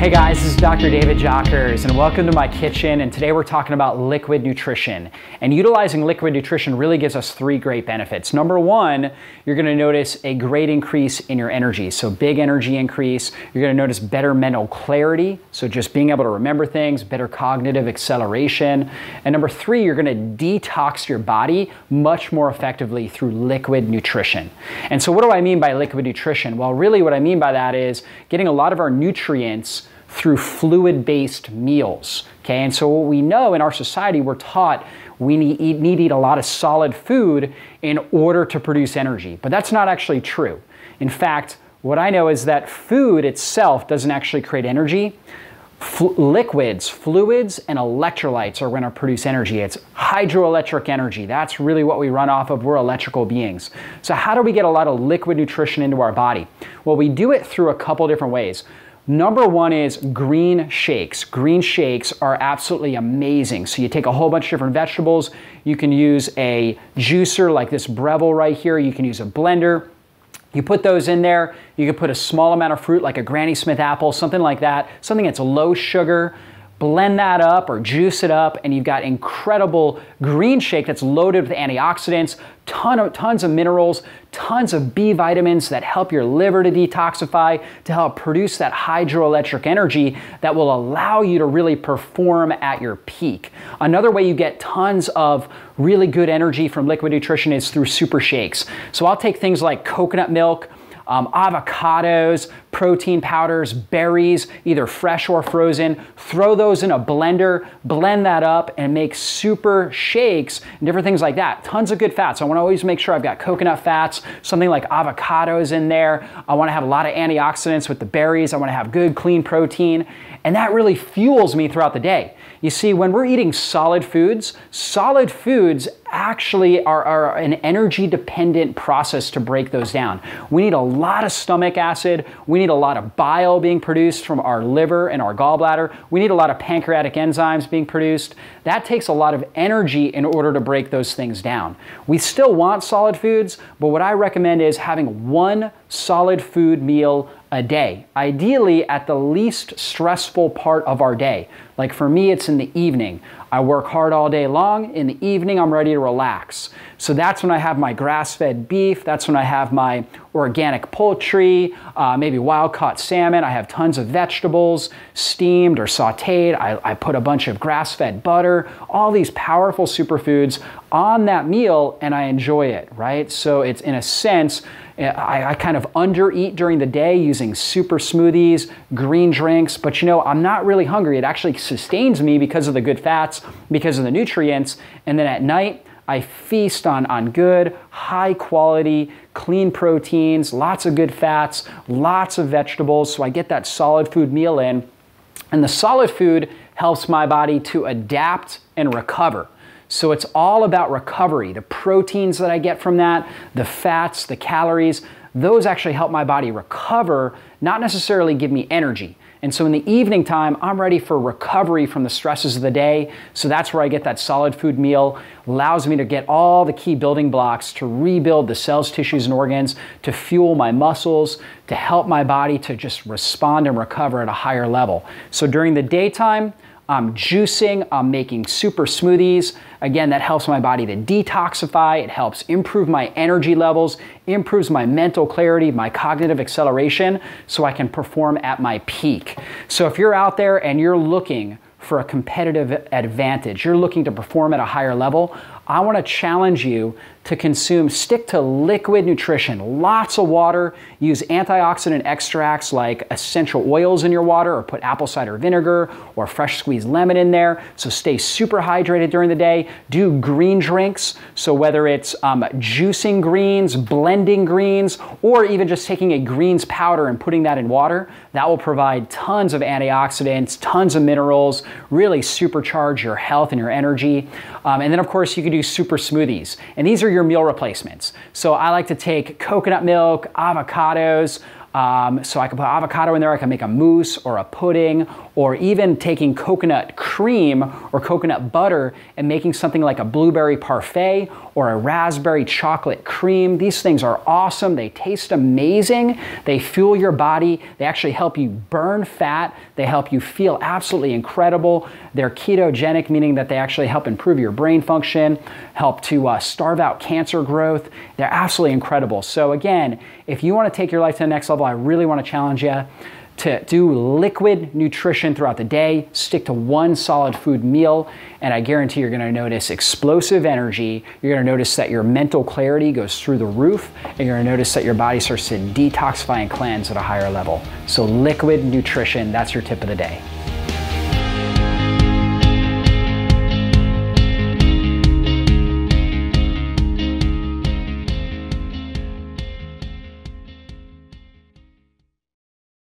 Hey guys, this is Dr. David Jockers and welcome to my kitchen and today we're talking about liquid nutrition. And utilizing liquid nutrition really gives us three great benefits. Number one, you're gonna notice a great increase in your energy. So big energy increase. You're gonna notice better mental clarity. So just being able to remember things, better cognitive acceleration. And number three, you're gonna detox your body much more effectively through liquid nutrition. And so what do I mean by liquid nutrition? Well, really what I mean by that is getting a lot of our nutrients through fluid based meals. Okay, and so what we know in our society, we're taught we need, eat, need eat a lot of solid food in order to produce energy. But that's not actually true. In fact, what I know is that food itself doesn't actually create energy. F- liquids, fluids, and electrolytes are going to produce energy. It's hydroelectric energy. That's really what we run off of. We're electrical beings. So, how do we get a lot of liquid nutrition into our body? Well, we do it through a couple different ways. Number one is green shakes. Green shakes are absolutely amazing. So you take a whole bunch of different vegetables. You can use a juicer like this Breville right here. You can use a blender. You put those in there. You can put a small amount of fruit like a Granny Smith apple, something like that, something that's low sugar blend that up or juice it up, and you've got incredible green shake that's loaded with antioxidants, ton of, tons of minerals, tons of B vitamins that help your liver to detoxify, to help produce that hydroelectric energy that will allow you to really perform at your peak. Another way you get tons of really good energy from liquid nutrition is through super shakes. So I'll take things like coconut milk, um, avocados, protein powders, berries, either fresh or frozen. Throw those in a blender, blend that up, and make super shakes and different things like that. Tons of good fats. I want to always make sure I've got coconut fats, something like avocados in there. I want to have a lot of antioxidants with the berries. I want to have good, clean protein. And that really fuels me throughout the day. You see, when we're eating solid foods, solid foods actually are, are, an energy dependent process to break those down. We need a lot of stomach acid. We need a lot of bile being produced from our liver and our gallbladder. We need a lot of pancreatic enzymes being produced. That takes a lot of energy in order to break those things down. We still want solid foods, but what I recommend is having one solid food meal a day, ideally at the least stressful part of our day. Like for me, it's in the evening. I work hard all day long. In the evening, I'm ready to relax. So that's when I have my grass fed beef. That's when I have my organic poultry, uh, maybe wild caught salmon. I have tons of vegetables, steamed or sauteed. I, I put a bunch of grass fed butter, all these powerful superfoods on that meal, and I enjoy it, right? So it's in a sense, I, I, kind of undereat during the day using super smoothies, green drinks, but you know, I'm not really hungry. It actually sustains me because of the good fats, because of the nutrients. And then at night, I feast on, on good, high quality, clean proteins, lots of good fats, lots of vegetables. So I get that solid food meal in. And the solid food helps my body to adapt and recover. So it's all about recovery. The proteins that I get from that, the fats, the calories, those actually help my body recover, not necessarily give me energy. And so in the evening time, I'm ready for recovery from the stresses of the day. So that's where I get that solid food meal. Allows me to get all the key building blocks to rebuild the cells, tissues, and organs, to fuel my muscles, to help my body to just respond and recover at a higher level. So during the daytime, I'm juicing, I'm making super smoothies. Again, that helps my body to detoxify. It helps improve my energy levels, improves my mental clarity, my cognitive acceleration, so I can perform at my peak. So if you're out there and you're looking for a competitive advantage, you're looking to perform at a higher level, I want to challenge you to consume, stick to liquid nutrition, lots of water, use antioxidant extracts like essential oils in your water or put apple cider vinegar or fresh squeezed lemon in there. So stay super hydrated during the day. Do green drinks. So whether it's um, juicing greens, blending greens, or even just taking a greens powder and putting that in water, that will provide tons of antioxidants, tons of minerals, really supercharge your health and your energy. Um, and then of course you can do super smoothies. And these are your meal replacements. So I like to take coconut milk, avocados, Um, so I can put avocado in there, I can make a mousse or a pudding, or even taking coconut cream or coconut butter and making something like a blueberry parfait or a raspberry chocolate cream. These things are awesome. They taste amazing. They fuel your body. They actually help you burn fat. They help you feel absolutely incredible. They're ketogenic, meaning that they actually help improve your brain function, help to uh, starve out cancer growth. They're absolutely incredible. So, again, if you want to take your life to the next level, I really want to challenge you to do liquid nutrition throughout the day, stick to one solid food meal, and I guarantee you're gonna notice explosive energy. You're gonna notice that your mental clarity goes through the roof, and you're gonna notice that your body starts to detoxify and cleanse at a higher level. So, liquid nutrition, that's your tip of the day.